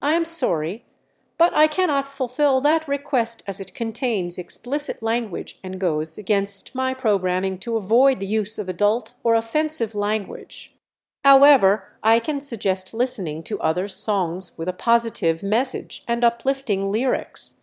I am sorry, but I cannot fulfill that request as it contains explicit language and goes against my programming to avoid the use of adult or offensive language. However, I can suggest listening to other songs with a positive message and uplifting lyrics.